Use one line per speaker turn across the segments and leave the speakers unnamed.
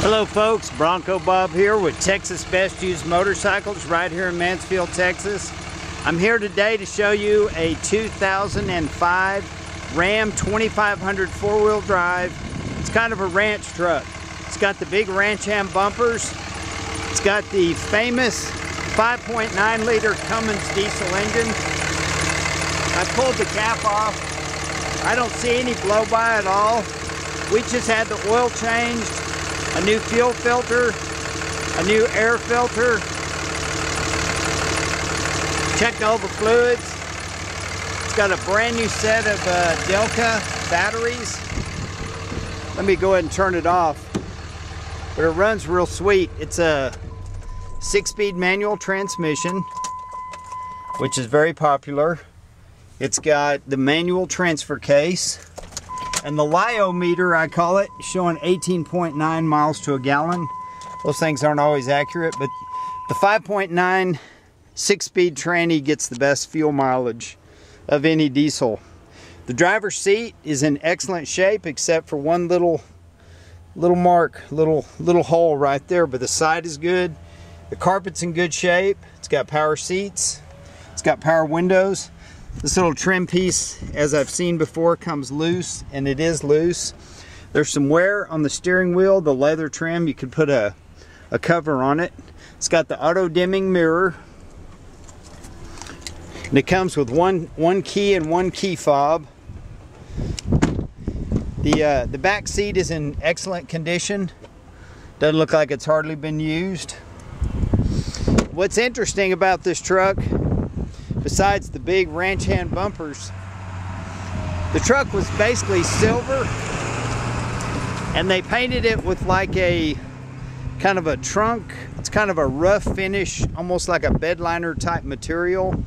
Hello folks, Bronco Bob here with Texas Best Used Motorcycles right here in Mansfield, Texas. I'm here today to show you a 2005 Ram 2500 four-wheel drive. It's kind of a ranch truck. It's got the big ranch hand bumpers. It's got the famous 5.9 liter Cummins diesel engine. I pulled the cap off. I don't see any blow by at all. We just had the oil changed a new fuel filter, a new air filter, checked all the fluids. It's got a brand new set of uh, batteries. Let me go ahead and turn it off. But it runs real sweet. It's a six-speed manual transmission, which is very popular. It's got the manual transfer case. And the LiO meter, I call it, showing 18.9 miles to a gallon. Those things aren't always accurate, but the 5.9 six-speed tranny gets the best fuel mileage of any diesel. The driver's seat is in excellent shape except for one little little mark, little little hole right there, but the side is good. The carpet's in good shape. It's got power seats. It's got power windows. This little trim piece, as I've seen before, comes loose, and it is loose. There's some wear on the steering wheel, the leather trim. You could put a, a cover on it. It's got the auto dimming mirror. And it comes with one, one key and one key fob. The, uh, the back seat is in excellent condition. Doesn't look like it's hardly been used. What's interesting about this truck besides the big ranch hand bumpers. The truck was basically silver and they painted it with like a kind of a trunk. It's kind of a rough finish, almost like a bedliner type material.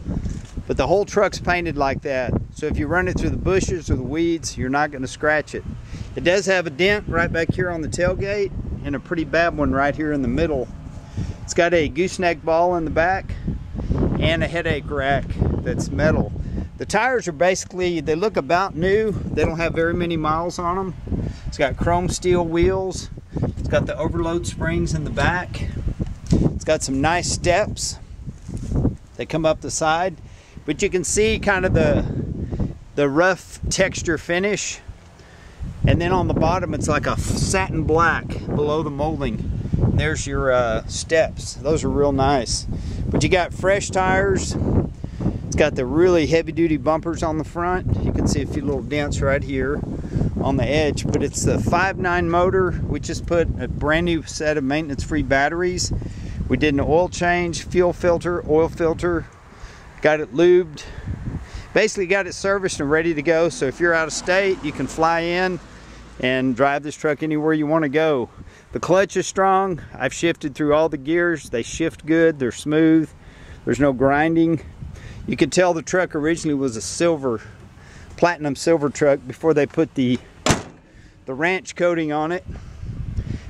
But the whole truck's painted like that. So if you run it through the bushes or the weeds, you're not going to scratch it. It does have a dent right back here on the tailgate and a pretty bad one right here in the middle. It's got a gooseneck ball in the back and a headache rack that's metal. The tires are basically, they look about new. They don't have very many miles on them. It's got chrome steel wheels. It's got the overload springs in the back. It's got some nice steps that come up the side. But you can see kind of the, the rough texture finish. And then on the bottom, it's like a satin black below the molding. there's your uh, steps. Those are real nice. But you got fresh tires. It's got the really heavy duty bumpers on the front. You can see a few little dents right here on the edge, but it's the 5.9 motor. We just put a brand new set of maintenance free batteries. We did an oil change, fuel filter, oil filter, got it lubed. Basically got it serviced and ready to go. So if you're out of state, you can fly in and drive this truck anywhere you want to go. The clutch is strong. I've shifted through all the gears. They shift good. They're smooth. There's no grinding. You can tell the truck originally was a silver, platinum silver truck before they put the, the ranch coating on it.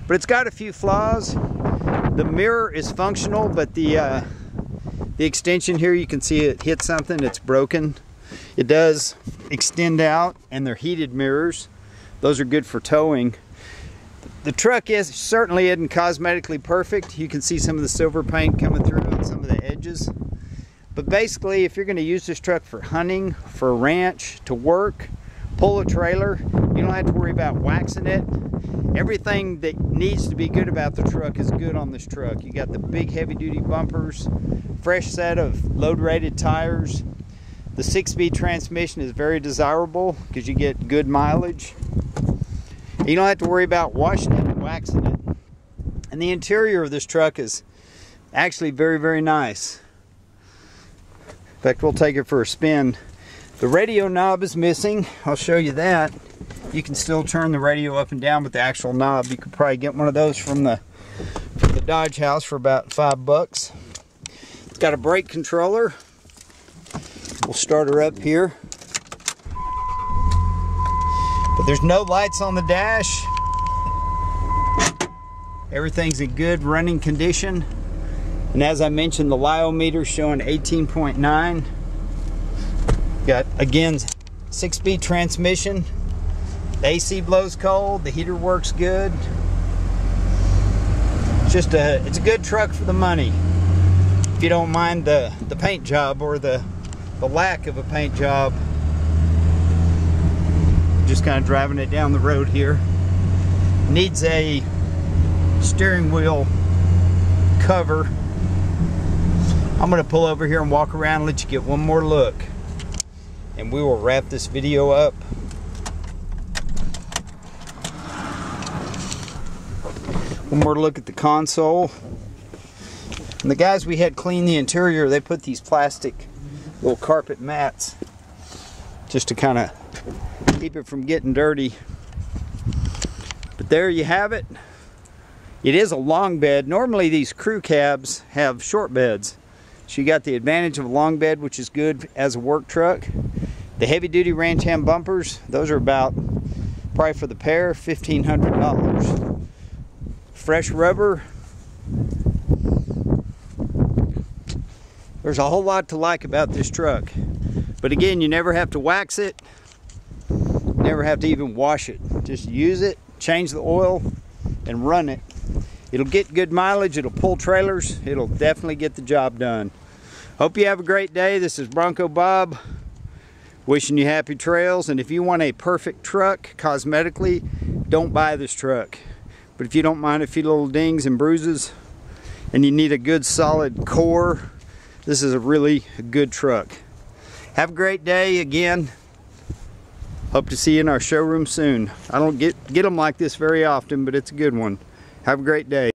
But it's got a few flaws. The mirror is functional, but the, uh, the extension here, you can see it hit something, it's broken. It does extend out and they're heated mirrors. Those are good for towing. The truck is certainly isn't cosmetically perfect. You can see some of the silver paint coming through on some of the edges. But basically, if you're going to use this truck for hunting, for a ranch, to work, pull a trailer, you don't have to worry about waxing it. Everything that needs to be good about the truck is good on this truck. You got the big heavy duty bumpers, fresh set of load rated tires. The six speed transmission is very desirable because you get good mileage. You don't have to worry about washing it and waxing it. And the interior of this truck is actually very, very nice. In fact, we'll take it for a spin. The radio knob is missing. I'll show you that. You can still turn the radio up and down with the actual knob. You could probably get one of those from the, from the Dodge house for about five bucks. It's got a brake controller. We'll start her up here. But there's no lights on the dash. Everything's in good running condition. And as I mentioned, the LiO meter showing 18.9. Got, again, six-speed transmission. The AC blows cold, the heater works good. It's just a, it's a good truck for the money. If you don't mind the, the paint job or the, the lack of a paint job. Just kind of driving it down the road here. Needs a steering wheel cover. I'm gonna pull over here and walk around let you get one more look. And we will wrap this video up. One more look at the console. And the guys we had clean the interior, they put these plastic little carpet mats just to kind of keep it from getting dirty. But there you have it. It is a long bed. Normally these crew cabs have short beds. So you got the advantage of a long bed, which is good as a work truck. The heavy duty ranch hand bumpers, those are about, probably for the pair, $1,500. Fresh rubber. There's a whole lot to like about this truck. But again, you never have to wax it. Never have to even wash it. Just use it, change the oil, and run it It'll get good mileage, it'll pull trailers, it'll definitely get the job done. Hope you have a great day. This is Bronco Bob wishing you happy trails. And if you want a perfect truck cosmetically, don't buy this truck. But if you don't mind a few little dings and bruises and you need a good solid core, this is a really good truck. Have a great day again. Hope to see you in our showroom soon. I don't get, get them like this very often, but it's a good one. Have a great day.